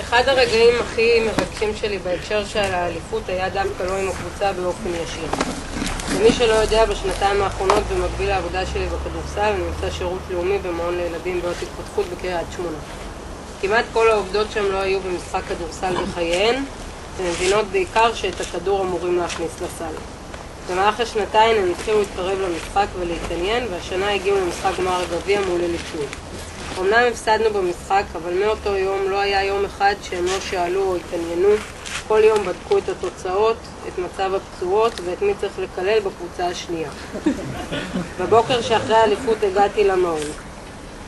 אחד הרגעים הכי מבקשים שלי בהקשר של האליפות היה דווקא לא עם הקבוצה באופן ישיר. למי שלא יודע, בשנתיים האחרונות במקביל לעבודה שלי בכדורסל אני עושה שירות לאומי במעון לילדים בעיות התפתחות בקריית שמונה. כמעט כל העובדות שם לא היו במשחק כדורסל בחייהן, והן מבינות בעיקר שאת הכדור אמורים להכניס לסל. במהלך השנתיים הם התחילו להתקרב למשחק ולהתעניין, והשנה הגיעו למשחק גמר הגביע מול אליפות. אמנם הפסדנו במשחק, אבל מאותו יום לא היה יום אחד שהם לא שאלו או התעניינו. כל יום בדקו את התוצאות, את מצב הפצועות ואת מי צריך לקלל בקבוצה השנייה. בבוקר שאחרי האליפות הגעתי למעון.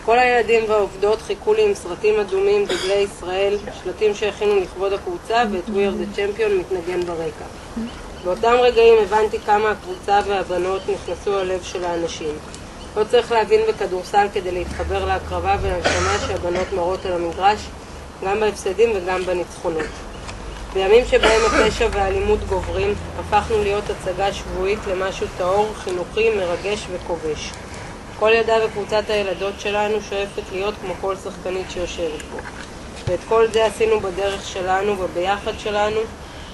כל הילדים והעובדות חיכו לי עם סרטים אדומים, דגלי ישראל, שלטים שהכינו לכבוד הקבוצה ואת We are the Champion מתנגן ברקע. באותם רגעים הבנתי כמה הקבוצה והבנות נכנסו ללב של האנשים. לא צריך להבין בכדורסל כדי להתחבר להקרבה ולנשמה שהבנות מראות על המגרש, גם בהפסדים וגם בניצחונות. בימים שבהם הפשע והאלימות גוברים, הפכנו להיות הצגה שבועית למשהו טהור, חינוכי, מרגש וכובש. כל ילדה וקבוצת הילדות שלנו שואפת להיות כמו כל שחקנית שיושבת פה. ואת כל זה עשינו בדרך שלנו וביחד שלנו,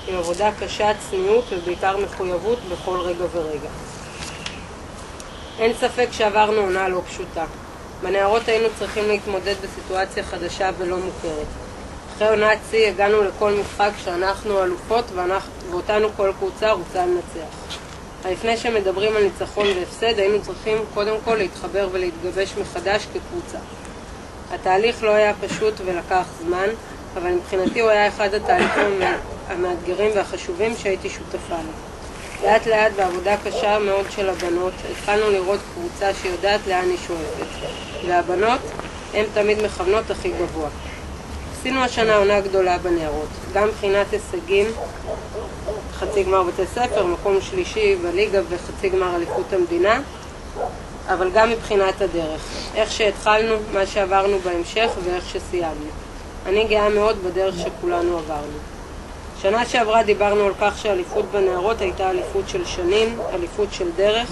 עם עבודה קשה, צניעות ובעיקר מחויבות בכל רגע ורגע. אין ספק שעברנו עונה לא פשוטה. בנערות היינו צריכים להתמודד בסיטואציה חדשה ולא מוכרת. אחרי עונת שיא הגענו לכל משחק שאנחנו אלופות ואותנו כל קבוצה רוצה לנצח. לפני שמדברים על ניצחון והפסד, היינו צריכים קודם כל להתחבר ולהתגבש מחדש כקבוצה. התהליך לא היה פשוט ולקח זמן, אבל מבחינתי הוא היה אחד התהליכים המאתגרים והחשובים שהייתי שותפה לו. לאט לאט בעבודה קשה מאוד של הבנות, התחלנו לראות קבוצה שיודעת לאן היא שואפת, והבנות הן תמיד מכוונות הכי גבוה. עשינו השנה עונה גדולה בנערות, גם מבחינת הישגים, חצי גמר בתי ספר, מקום שלישי בליגה וחצי גמר אליפות המדינה, אבל גם מבחינת הדרך. איך שהתחלנו, מה שעברנו בהמשך ואיך שסיימנו. אני גאה מאוד בדרך שכולנו עברנו. שנה שעברה דיברנו על כך שאליפות בנערות הייתה אליפות של שנים, אליפות של דרך.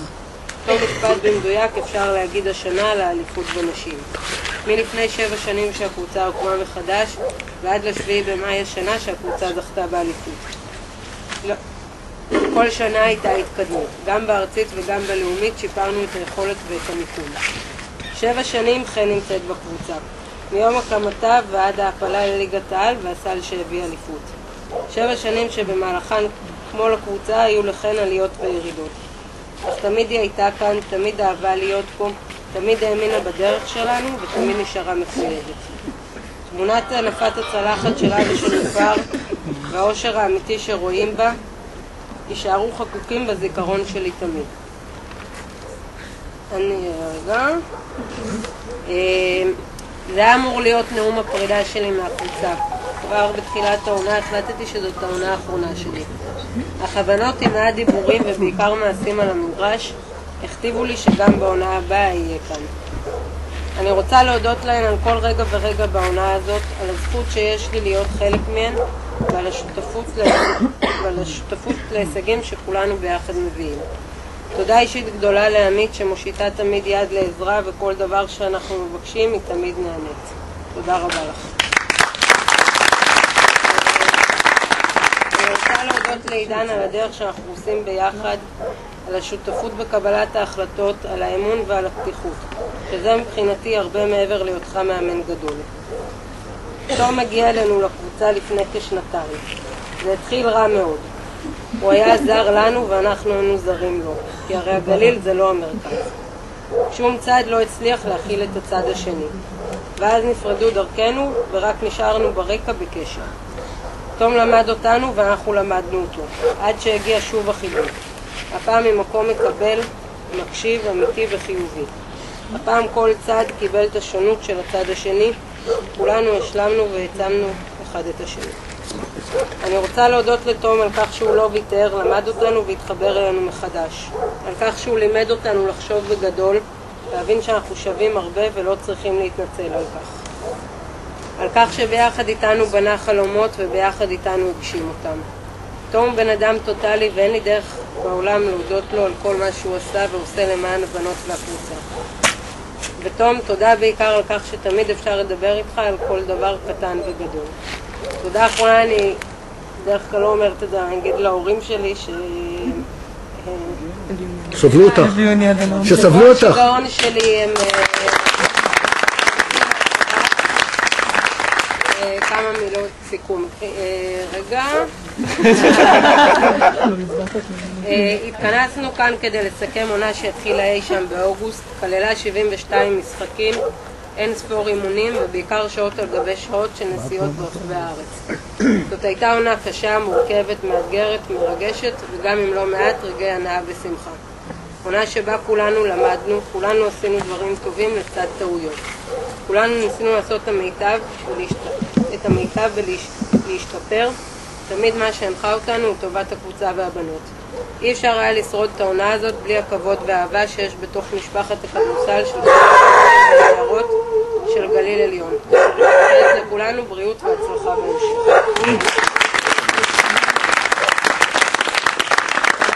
לא משפט במדויק אפשר להגיד השנה על האליפות בנשים. מלפני שבע שנים שהקבוצה הוקמה מחדש ועד לשביעי במאי השנה שהקבוצה זכתה באליפות. לא. כל שנה הייתה התקדמות, גם בארצית וגם בלאומית שיפרנו את היכולת ואת המיקום. שבע שנים חן נמצאת בקבוצה, מיום הקמתה ועד ההעפלה לליגת העל והסל שהביא אליפות. שבע שנים שבמהלכן, כמו לקבוצה, היו לכן עליות וירידות. אך תמיד היא הייתה כאן, תמיד אהבה להיות פה, תמיד האמינה בדרך שלנו ותמיד נשארה מחויבת. תמונת הנפת הצלחת של אבא של מוכר והאושר האמיתי שרואים בה יישארו חקוקים בזיכרון שלי תמיד. אני רגע. אה, זה היה אמור להיות נאום הפרידה שלי מהקבוצה. כבר בתחילת העונה החלטתי שזאת העונה האחרונה שלי. הבנות עם מעט דיבורים ובעיקר מעשים על המגרש הכתיבו לי שגם בעונה הבאה יהיה כאן. אני רוצה להודות להן על כל רגע ורגע בעונה הזאת, על הזכות שיש לי להיות חלק מהן ועל השותפות, ועל השותפות להישגים שכולנו ביחד מביאים. תודה אישית גדולה לעמית שמושיטה תמיד יד לעזרה וכל דבר שאנחנו מבקשים היא תמיד נענית. תודה רבה לך. אני רוצה להודות לעידן על הדרך שאנחנו עושים ביחד, על השותפות בקבלת ההחלטות, על האמון ועל הפתיחות, שזה מבחינתי הרבה מעבר להיותך מאמן גדול. תום מגיע אלינו לקבוצה לפני כשנתיים. זה התחיל רע מאוד. הוא היה זר לנו ואנחנו היינו זרים לו, כי הרי הגליל זה לא המרכז. שום צד לא הצליח להכיל את הצד השני. ואז נפרדו דרכנו ורק נשארנו ברקע בקשר. תום למד אותנו ואנחנו למדנו אותו, עד שהגיע שוב החיבור. הפעם ממקום מקבל, מקשיב, אמיתי וחיובי. הפעם כל צד קיבל את השונות של הצד השני, כולנו השלמנו והעצמנו אחד את השני. אני רוצה להודות לתום על כך שהוא לא ויתר, למד אותנו והתחבר אלינו מחדש. על כך שהוא לימד אותנו לחשוב בגדול, להבין שאנחנו שווים הרבה ולא צריכים להתנצל על כך. על כך שביחד איתנו בנה חלומות וביחד איתנו הגשים אותם. תום בן אדם טוטאלי ואין לי דרך בעולם להודות לו על כל מה שהוא עשה ועושה למען הבנות והקבוצה. ותום, תודה בעיקר על כך שתמיד אפשר לדבר איתך על כל דבר קטן וגדול. תודה אחרונה, אני בדרך כלל לא אומרת את זה, אני אגיד להורים שלי ש... סבלו אותך. שסבלו אותך. השיגעון שלי הם... כמה מילות סיכום. אה, רגע. אה, התכנסנו כאן כדי לסכם עונה שהתחילה אי שם באוגוסט, כללה 72 משחקים, אין ספור אימונים ובעיקר שעות על גבי שעות של נסיעות ברחבי הארץ. זאת הייתה עונה קשה, מורכבת, מאתגרת, מרגשת וגם עם לא מעט רגעי הנאה ושמחה. עונה שבה כולנו למדנו, כולנו עשינו דברים טובים לצד טעויות. כולנו ניסינו לעשות את המיטב, ולהשת... את המיטב ולהשתפר. תמיד מה שהנחה אותנו הוא טובת הקבוצה והבנות. אי אפשר היה לשרוד את העונה הזאת בלי הכבוד והאהבה שיש בתוך משפחת הכדורסל של הנערות של גליל עליון. לכולנו בריאות והצלחה בהמשך.